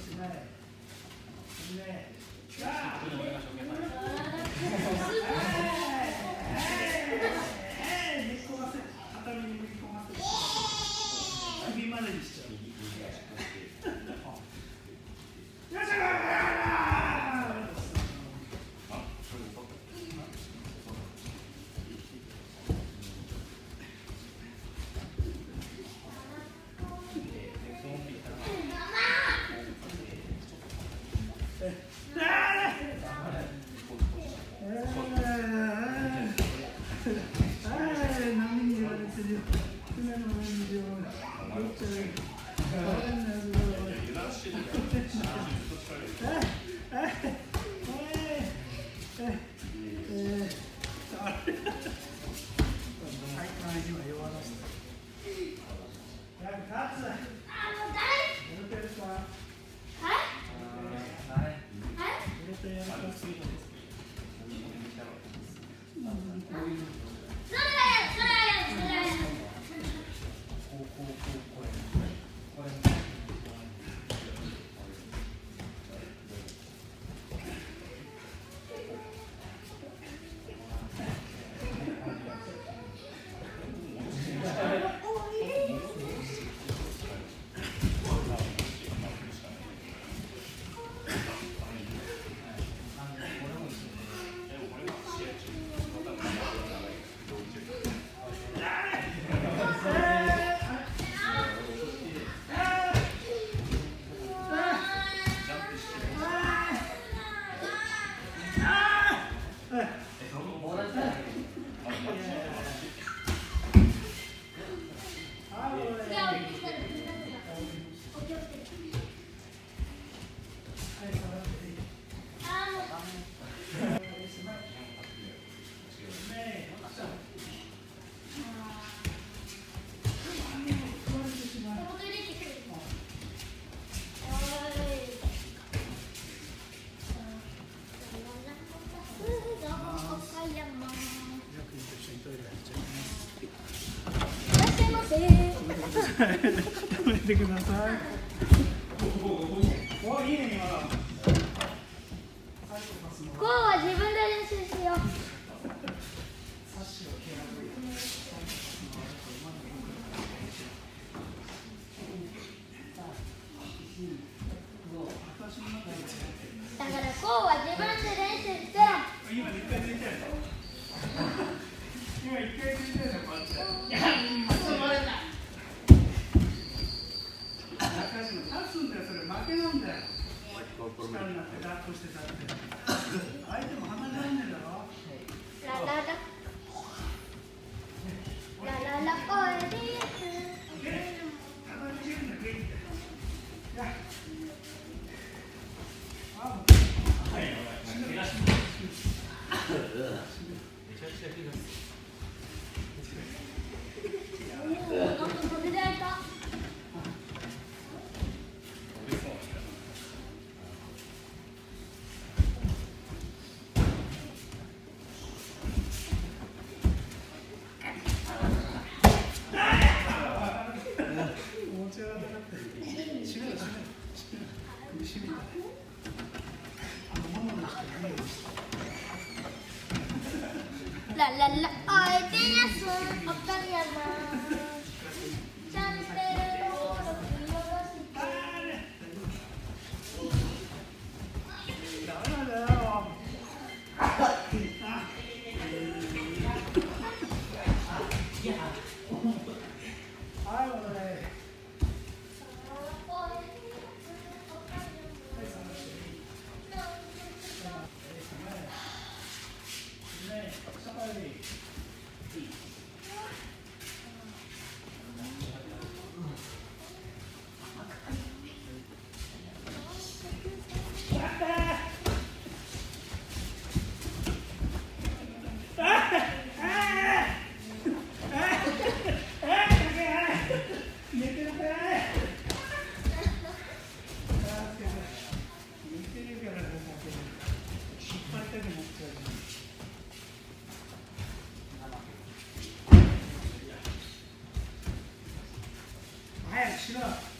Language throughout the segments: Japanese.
首までにしちゃう。食べてください。Là 来 up.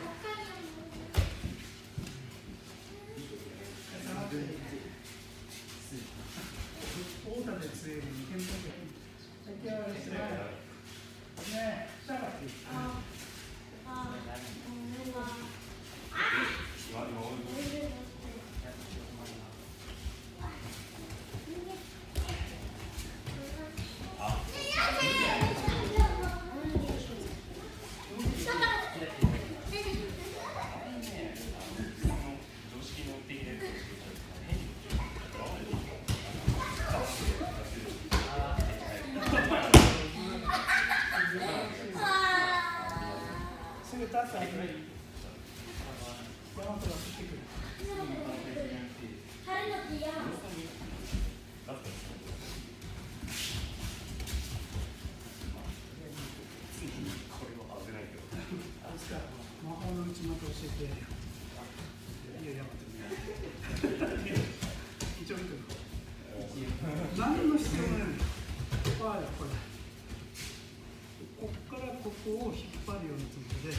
魔法の内元教えていやいや待って一応見てる何の必要もないのここはこれこっからここを引っ張るようなつもりで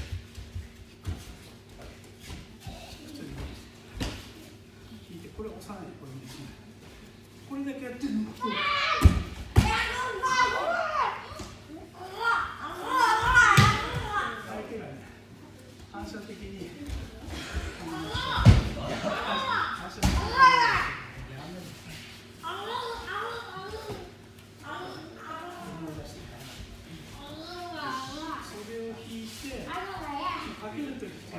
引いてこれ押さないこれですね。これだけやってるの相手がね反射的に反射的にやめる思い出してそれを引いてかけるときってこ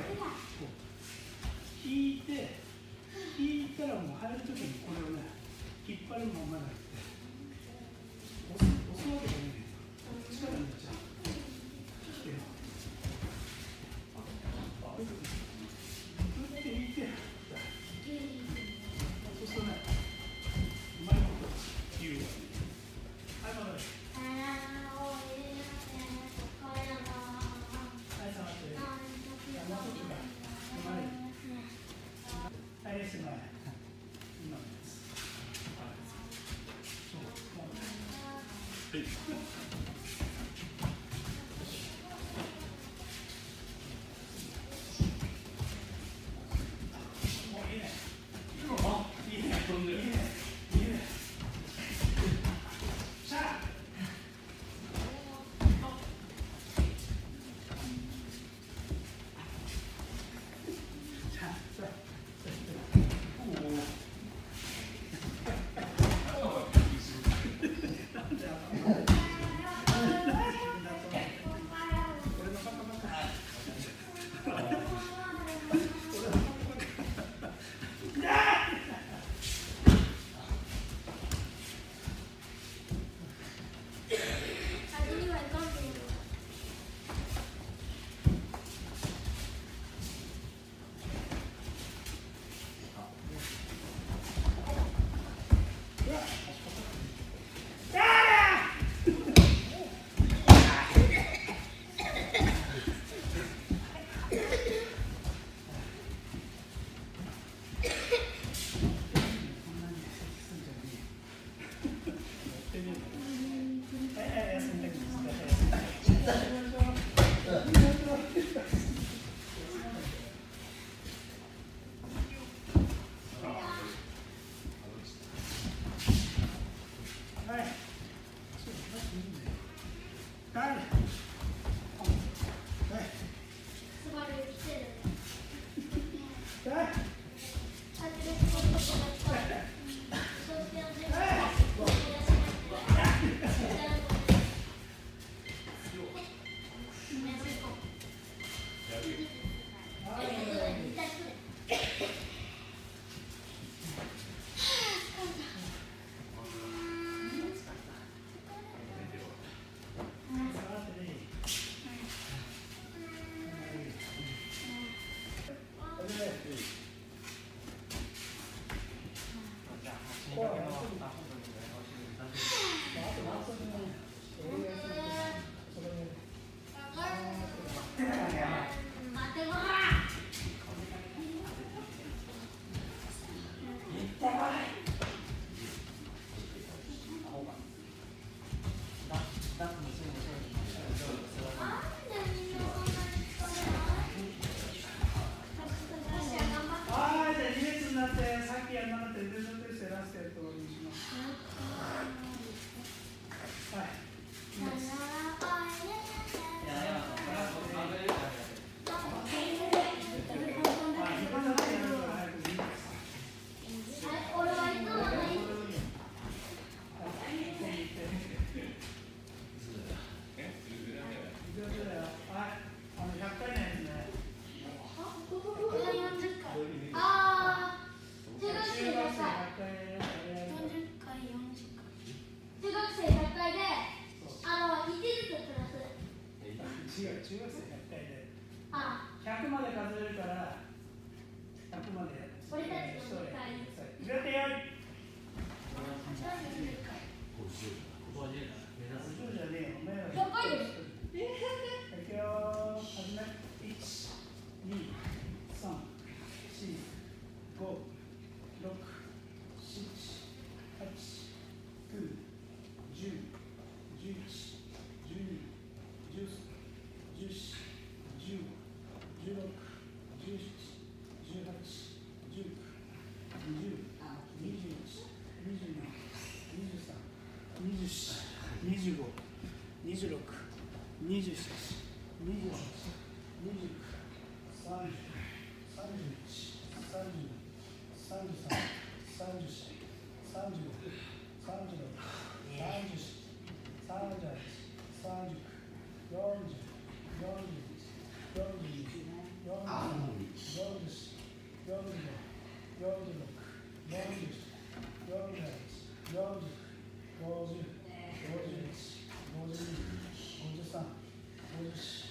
う引いて引いたらもう入るときにこれをね引っ張るままなくて押す押すわけじゃないね力抜いちゃう引いて打って引いてそうするとねうまいこと言うようにはい戻れはい触って。はい。っ Thank you. 252627282930313333333333333333344444444444444444444444444444444444444444444444444444444444444444444444444444444444444444444444444444444444444444444444444444444444444444444444444444444444444444444444444444444444444444444444444444444444444444444444 12, 12, 12, onde está? 12.